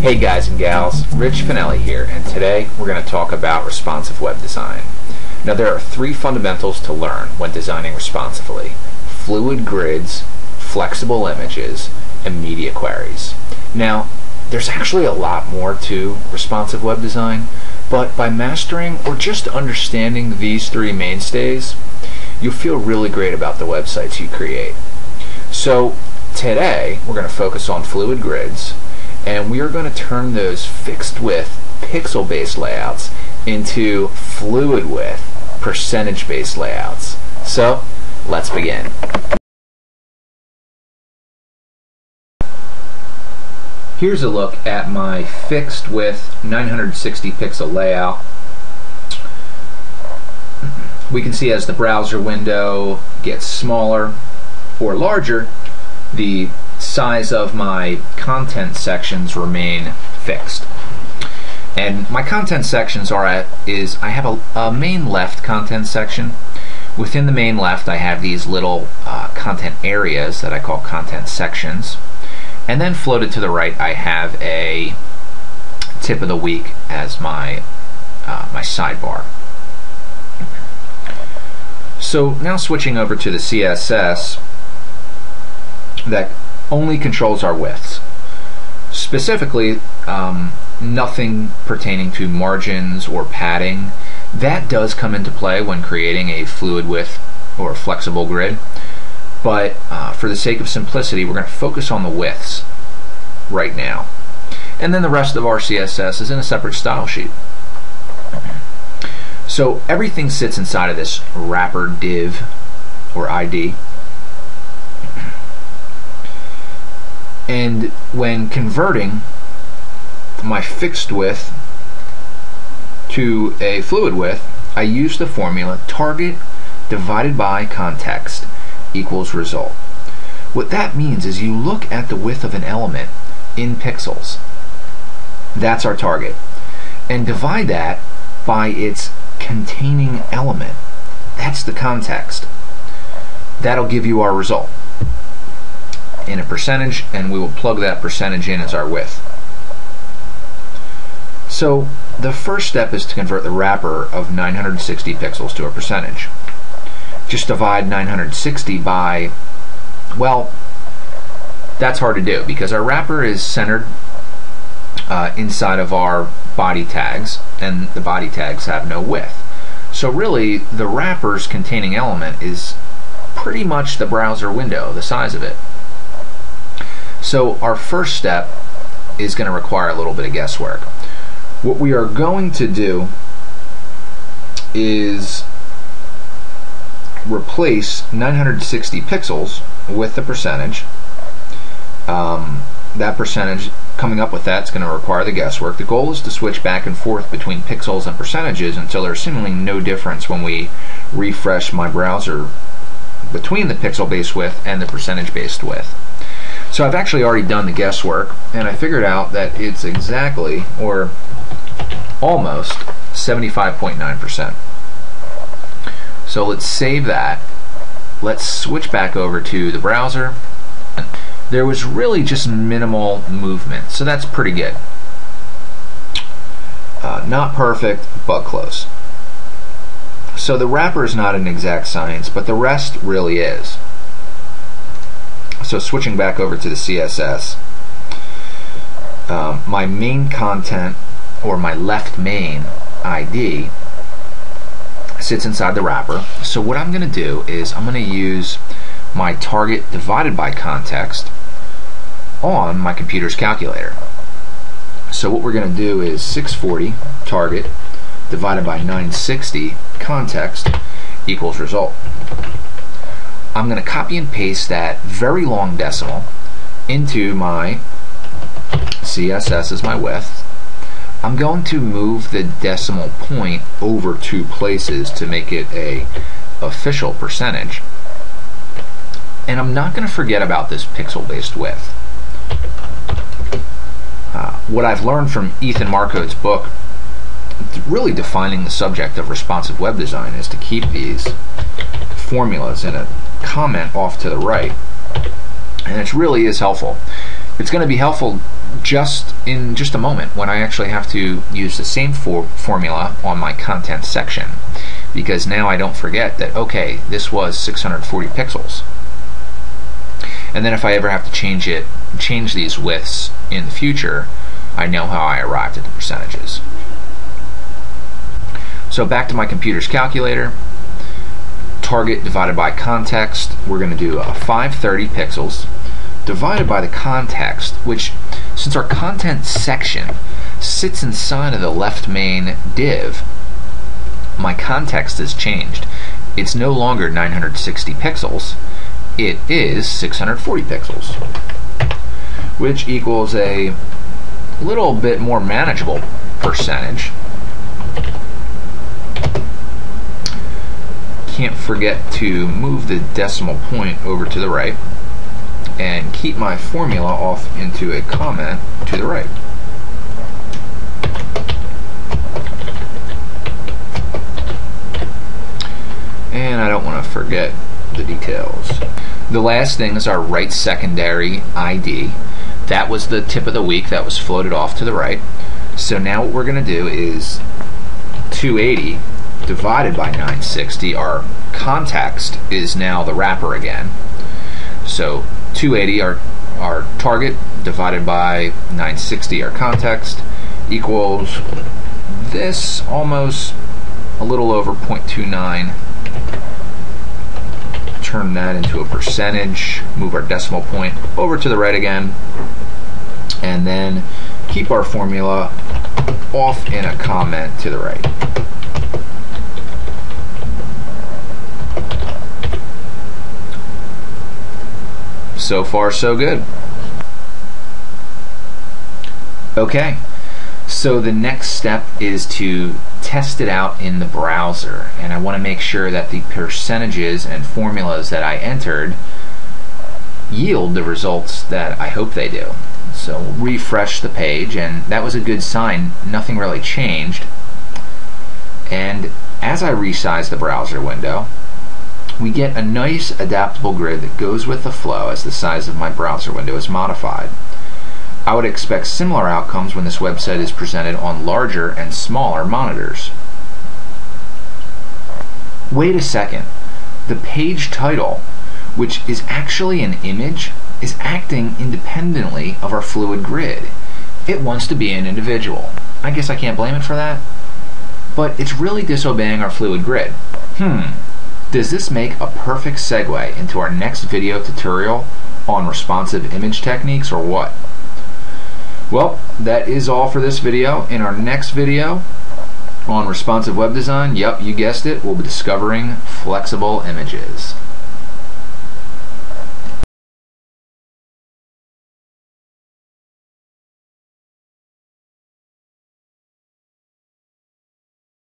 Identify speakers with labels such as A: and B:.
A: Hey guys and gals, Rich Finelli here, and today we're going to talk about responsive web design. Now there are three fundamentals to learn when designing responsively. Fluid grids, flexible images, and media queries. Now, there's actually a lot more to responsive web design, but by mastering or just understanding these three mainstays, you'll feel really great about the websites you create. So today, we're going to focus on fluid grids, and we are going to turn those fixed width pixel based layouts into fluid width percentage based layouts. So let's begin. Here's a look at my fixed width 960 pixel layout. We can see as the browser window gets smaller or larger, the size of my content sections remain fixed. And my content sections are at is I have a, a main left content section. Within the main left, I have these little uh, content areas that I call content sections. And then floated to the right, I have a tip of the week as my uh, my sidebar. So now switching over to the CSS that only controls our widths. Specifically, um, nothing pertaining to margins or padding. That does come into play when creating a fluid width or flexible grid. But uh, for the sake of simplicity, we're going to focus on the widths right now. And then the rest of our CSS is in a separate style sheet. So everything sits inside of this wrapper div or ID. And when converting my fixed width to a fluid width, I use the formula target divided by context equals result. What that means is you look at the width of an element in pixels. That's our target. And divide that by its containing element. That's the context. That'll give you our result in a percentage and we will plug that percentage in as our width. So the first step is to convert the wrapper of 960 pixels to a percentage. Just divide 960 by, well, that's hard to do because our wrapper is centered uh, inside of our body tags and the body tags have no width. So really the wrapper's containing element is pretty much the browser window, the size of it. So our first step is going to require a little bit of guesswork. What we are going to do is replace 960 pixels with the percentage. Um, that percentage, coming up with that, is going to require the guesswork. The goal is to switch back and forth between pixels and percentages until there's seemingly no difference when we refresh my browser between the pixel based width and the percentage based width. So I've actually already done the guesswork and I figured out that it's exactly or almost 75.9%. So let's save that. Let's switch back over to the browser. There was really just minimal movement, so that's pretty good. Uh, not perfect, but close. So the wrapper is not an exact science, but the rest really is. So switching back over to the CSS, um, my main content or my left main ID sits inside the wrapper. So what I'm going to do is I'm going to use my target divided by context on my computer's calculator. So what we're going to do is 640 target divided by 960 context equals result. I'm going to copy and paste that very long decimal into my CSS as my width. I'm going to move the decimal point over two places to make it a official percentage. And I'm not going to forget about this pixel-based width. Uh, what I've learned from Ethan Marcotte's book, really defining the subject of responsive web design, is to keep these formulas in a comment off to the right. And it really is helpful. It's going to be helpful just in just a moment when I actually have to use the same for formula on my content section because now I don't forget that okay this was 640 pixels and then if I ever have to change it change these widths in the future I know how I arrived at the percentages. So back to my computer's calculator. Target divided by context. We're going to do uh, a 530 pixels divided by the context, which, since our content section sits inside of the left main div, my context has changed. It's no longer 960 pixels, it is 640 pixels, which equals a little bit more manageable percentage. Can't forget to move the decimal point over to the right and keep my formula off into a comment to the right. And I don't want to forget the details. The last thing is our right secondary ID. That was the tip of the week that was floated off to the right. So now what we're going to do is 280 divided by 960. Our context is now the wrapper again. So 280 our our target divided by 960 our context equals this almost a little over 0.29 turn that into a percentage move our decimal point over to the right again and then keep our formula off in a comment to the right So far, so good. Okay, so the next step is to test it out in the browser, and I want to make sure that the percentages and formulas that I entered yield the results that I hope they do. So refresh the page, and that was a good sign. Nothing really changed. And as I resize the browser window, we get a nice adaptable grid that goes with the flow as the size of my browser window is modified. I would expect similar outcomes when this website is presented on larger and smaller monitors. Wait a second. The page title, which is actually an image, is acting independently of our fluid grid. It wants to be an individual. I guess I can't blame it for that. But it's really disobeying our fluid grid. Hmm, does this make a perfect segue into our next video tutorial on responsive image techniques or what? Well, that is all for this video. In our next video on responsive web design, yep, you guessed it, we'll be discovering flexible images.